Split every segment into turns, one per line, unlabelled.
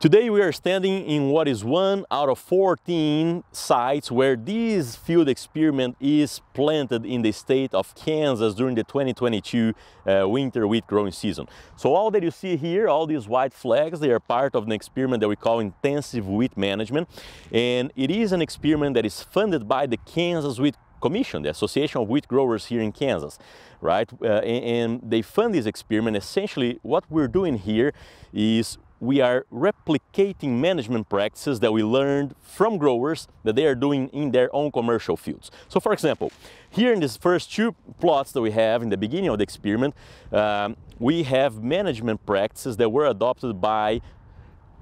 Today we are standing in what is one out of 14 sites where this field experiment is planted in the state of Kansas during the 2022 uh, winter wheat growing season. So all that you see here, all these white flags, they are part of an experiment that we call intensive wheat management. And it is an experiment that is funded by the Kansas Wheat Commission, the Association of Wheat Growers here in Kansas, right? Uh, and, and they fund this experiment. Essentially, what we're doing here is we are replicating management practices that we learned from growers that they are doing in their own commercial fields. So for example, here in these first two plots that we have in the beginning of the experiment, um, we have management practices that were adopted by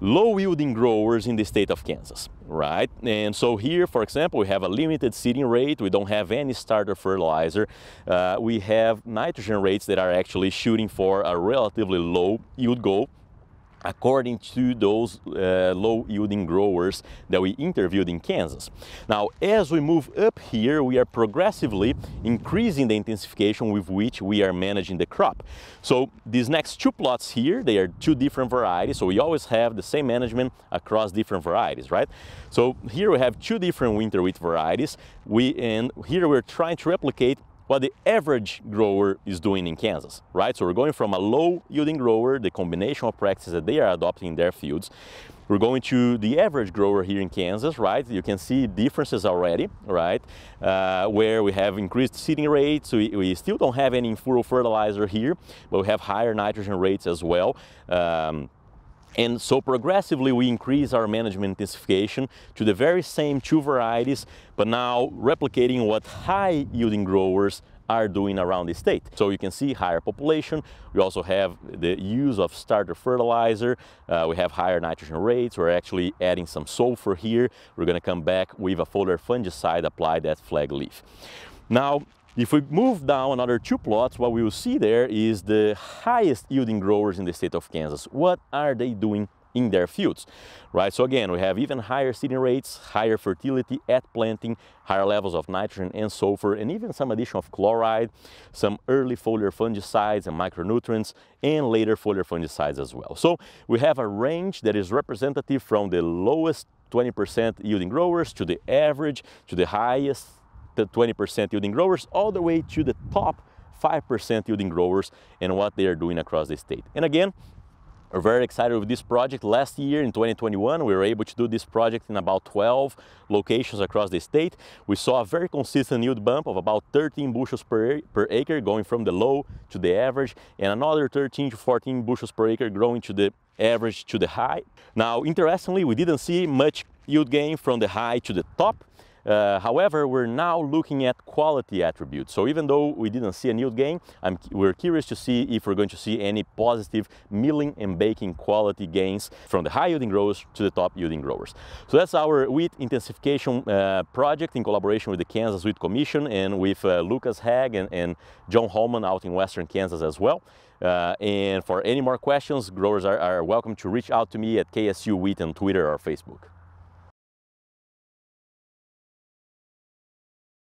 low yielding growers in the state of Kansas, right? And so here, for example, we have a limited seeding rate. We don't have any starter fertilizer. Uh, we have nitrogen rates that are actually shooting for a relatively low yield goal according to those uh, low yielding growers that we interviewed in Kansas. Now, as we move up here, we are progressively increasing the intensification with which we are managing the crop. So these next two plots here, they are two different varieties. So we always have the same management across different varieties, right? So here we have two different winter wheat varieties. We, and here we're trying to replicate what the average grower is doing in Kansas, right? So we're going from a low yielding grower, the combination of practices that they are adopting in their fields. We're going to the average grower here in Kansas, right? You can see differences already, right? Uh, where we have increased seeding rates. We, we still don't have any furrow fertilizer here, but we have higher nitrogen rates as well. Um, and so progressively we increase our management intensification to the very same two varieties, but now replicating what high yielding growers are doing around the state. So you can see higher population. We also have the use of starter fertilizer. Uh, we have higher nitrogen rates. We're actually adding some sulfur here. We're gonna come back with a foliar fungicide applied at flag leaf. Now, if we move down another two plots, what we will see there is the highest yielding growers in the state of Kansas. What are they doing in their fields, right? So again, we have even higher seeding rates, higher fertility at planting, higher levels of nitrogen and sulfur, and even some addition of chloride, some early foliar fungicides and micronutrients, and later foliar fungicides as well. So we have a range that is representative from the lowest 20% yielding growers to the average to the highest the 20% yielding growers all the way to the top 5% yielding growers and what they are doing across the state. And again, we're very excited with this project. Last year in 2021, we were able to do this project in about 12 locations across the state. We saw a very consistent yield bump of about 13 bushels per, per acre going from the low to the average and another 13 to 14 bushels per acre growing to the average to the high. Now, interestingly, we didn't see much yield gain from the high to the top. Uh, however, we're now looking at quality attributes. So even though we didn't see a yield gain, I'm, we're curious to see if we're going to see any positive milling and baking quality gains from the high yielding growers to the top yielding growers. So that's our wheat intensification uh, project in collaboration with the Kansas Wheat Commission and with uh, Lucas Haag and, and, John Holman out in Western Kansas as well. Uh, and for any more questions, growers are, are welcome to reach out to me at KSU Wheat on Twitter or Facebook.